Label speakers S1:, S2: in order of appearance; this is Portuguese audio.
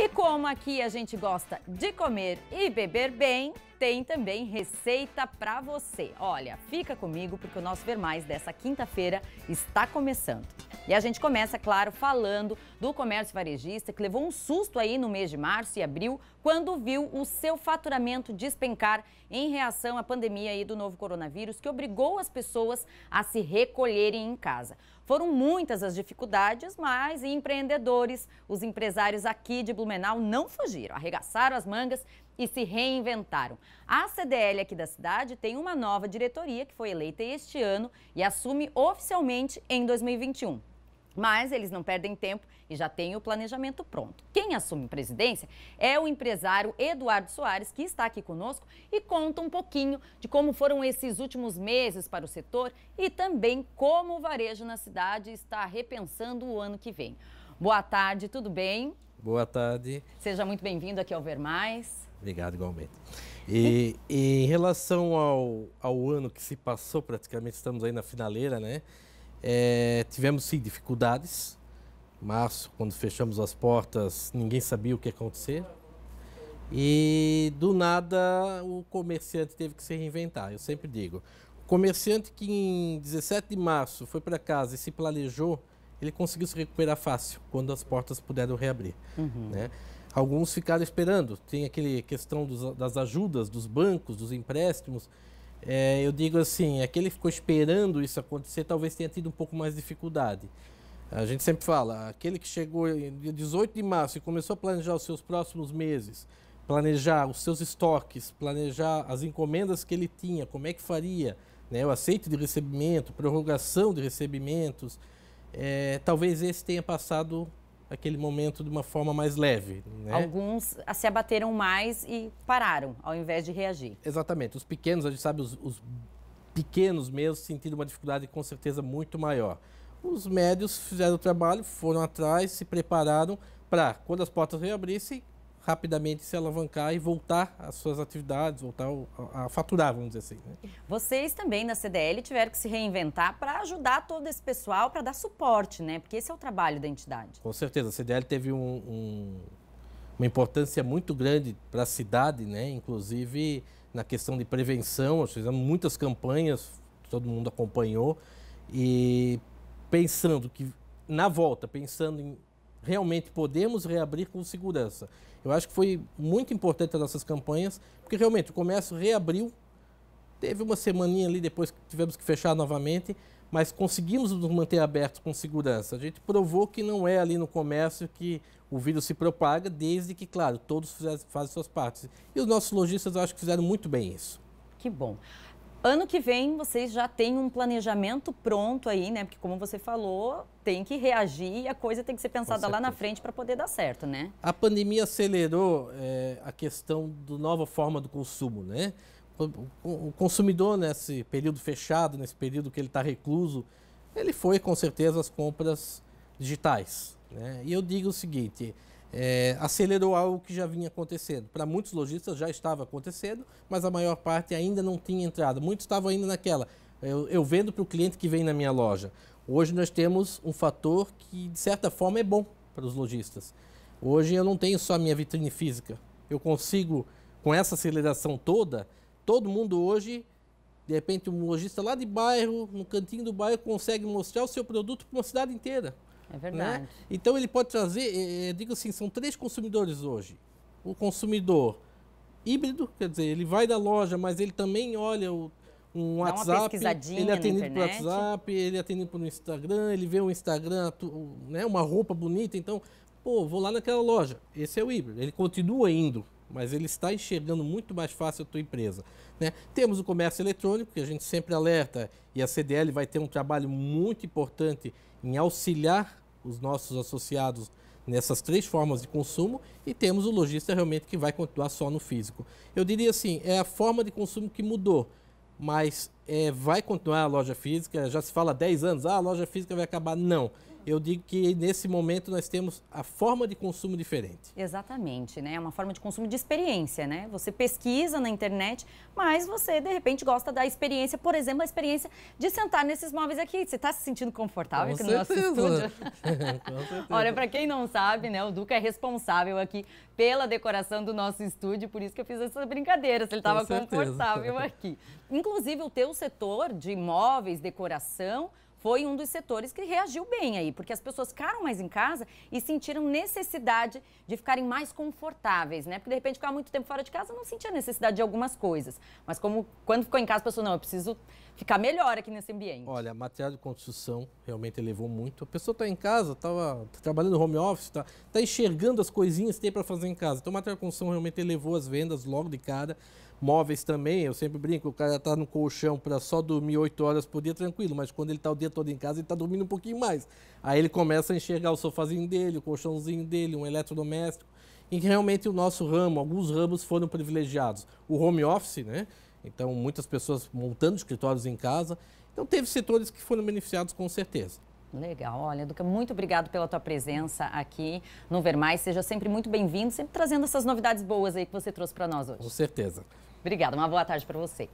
S1: E como aqui a gente gosta de comer e beber bem, tem também receita para você. Olha, fica comigo porque o nosso Ver Mais dessa quinta-feira está começando. E a gente começa, claro, falando do comércio varejista que levou um susto aí no mês de março e abril quando viu o seu faturamento despencar em reação à pandemia aí do novo coronavírus que obrigou as pessoas a se recolherem em casa. Foram muitas as dificuldades, mas empreendedores, os empresários aqui de Blumenau não fugiram, arregaçaram as mangas e se reinventaram. A CDL aqui da cidade tem uma nova diretoria que foi eleita este ano e assume oficialmente em 2021. Mas eles não perdem tempo e já têm o planejamento pronto. Quem assume presidência é o empresário Eduardo Soares, que está aqui conosco e conta um pouquinho de como foram esses últimos meses para o setor e também como o varejo na cidade está repensando o ano que vem. Boa tarde, tudo bem?
S2: Boa tarde.
S1: Seja muito bem-vindo aqui ao Ver Mais.
S2: Obrigado, igualmente. E, e em relação ao, ao ano que se passou, praticamente estamos aí na finaleira, né? É, tivemos sim dificuldades. Março, quando fechamos as portas, ninguém sabia o que ia acontecer. E do nada o comerciante teve que se reinventar. Eu sempre digo, o comerciante que em 17 de março foi para casa e se planejou, ele conseguiu se recuperar fácil quando as portas puderam reabrir. Uhum. Né? Alguns ficaram esperando. Tem aquele questão dos, das ajudas dos bancos, dos empréstimos. É, eu digo assim, aquele que ficou esperando isso acontecer talvez tenha tido um pouco mais de dificuldade. A gente sempre fala, aquele que chegou dia 18 de março e começou a planejar os seus próximos meses, planejar os seus estoques, planejar as encomendas que ele tinha, como é que faria, né, o aceite de recebimento, prorrogação de recebimentos, é, talvez esse tenha passado aquele momento de uma forma mais leve. Né?
S1: Alguns se abateram mais e pararam, ao invés de reagir.
S2: Exatamente. Os pequenos, a gente sabe, os, os pequenos mesmo sentiram uma dificuldade com certeza muito maior. Os médios fizeram o trabalho, foram atrás, se prepararam para, quando as portas reabrissem, rapidamente se alavancar e voltar às suas atividades, voltar a, faturar, vamos dizer assim. Né?
S1: Vocês também na CDL tiveram que se reinventar para ajudar todo esse pessoal, para dar suporte, né? Porque esse é o trabalho da entidade.
S2: Com certeza, a CDL teve um, um, uma importância muito grande para a cidade, né? Inclusive na questão de prevenção, nós fizemos muitas campanhas, todo mundo acompanhou e pensando que na volta, pensando em realmente podemos reabrir com segurança. Eu acho que foi muito importante as nossas campanhas, porque realmente o comércio reabriu, teve uma semaninha ali depois que tivemos que fechar novamente, mas conseguimos nos manter abertos com segurança. A gente provou que não é ali no comércio que o vírus se propaga, desde que, claro, todos fazem suas partes. E os nossos lojistas, eu acho que fizeram muito bem isso.
S1: Que bom. Ano que vem vocês já têm um planejamento pronto aí, né? Porque como você falou, tem que reagir e a coisa tem que ser pensada lá na frente para poder dar certo, né?
S2: A pandemia acelerou é, a questão da nova forma do consumo, né? O, consumidor nesse período fechado, nesse período que ele está recluso, ele foi com certeza às compras digitais. Né? E eu digo o seguinte, é, acelerou algo que já vinha acontecendo. Para muitos lojistas já estava acontecendo, mas a maior parte ainda não tinha entrado. Muitos estavam ainda naquela. Eu, eu vendo para o cliente que vem na minha loja. Hoje nós temos um fator que, de certa forma, é bom para os lojistas. Hoje eu não tenho só a minha vitrine física. Eu consigo, com essa aceleração toda, todo mundo hoje, de repente, um lojista lá de bairro, no cantinho do bairro, consegue mostrar o seu produto para uma cidade inteira.
S1: É verdade. Né?
S2: Então ele pode trazer, é, digo assim, são três consumidores hoje. O consumidor híbrido, quer dizer, ele vai da loja, mas ele também olha o, um WhatsApp, ele atende por WhatsApp, ele atende por Instagram, ele vê o Instagram, né, uma roupa bonita, então, pô, vou lá naquela loja. Esse é o híbrido. Ele continua indo, mas ele está enxergando muito mais fácil a tua empresa. Né? Temos o comércio eletrônico, que a gente sempre alerta, e a CDL vai ter um trabalho muito importante em auxiliar os nossos associados nessas três formas de consumo e temos o lojista realmente que vai continuar só no físico. Eu diria assim, é a forma de consumo que mudou, mas é, vai continuar a loja física, já se fala há 10 anos, ah, a loja física vai acabar. Não, eu digo que nesse momento nós temos a forma de consumo diferente.
S1: Exatamente, né? É uma forma de consumo de experiência, né? Você pesquisa na internet, mas você de repente gosta da experiência, por exemplo, a experiência de sentar nesses móveis aqui. Você está se sentindo confortável
S2: Com
S1: aqui no
S2: certeza.
S1: nosso estúdio?
S2: Com certeza.
S1: Olha, para quem não sabe, né, o Duca é responsável aqui pela decoração do nosso estúdio, por isso que eu fiz essa brincadeira, se ele estava confortável aqui. Inclusive, o teu setor de móveis, decoração, foi um dos setores que reagiu bem aí, porque as pessoas ficaram mais em casa e sentiram necessidade de ficarem mais confortáveis, né? Porque de repente ficar muito tempo fora de casa não sentia necessidade de algumas coisas. Mas como quando ficou em casa, a pessoa, não, eu preciso ficar melhor aqui nesse ambiente.
S2: Olha, material de construção realmente elevou muito. A pessoa está em casa, estava trabalhando no home office, está tá enxergando as coisinhas que tem para fazer em casa. Então, material de construção realmente elevou as vendas logo de cara. Móveis também, eu sempre brinco, o cara está no colchão para só dormir 8 horas por dia tranquilo, mas quando ele está o dia todo em casa, ele está dormindo um pouquinho mais. Aí ele começa a enxergar o sofazinho dele, o colchãozinho dele, um eletrodoméstico. E realmente o nosso ramo, alguns ramos foram privilegiados. O home office, né? Então, muitas pessoas montando escritórios em casa. Então, teve setores que foram beneficiados com certeza.
S1: Legal, olha, Duca, muito obrigado pela tua presença aqui no Ver Mais. Seja sempre muito bem-vindo, sempre trazendo essas novidades boas aí que você trouxe para nós hoje.
S2: Com certeza.
S1: Obrigada, uma boa tarde para você.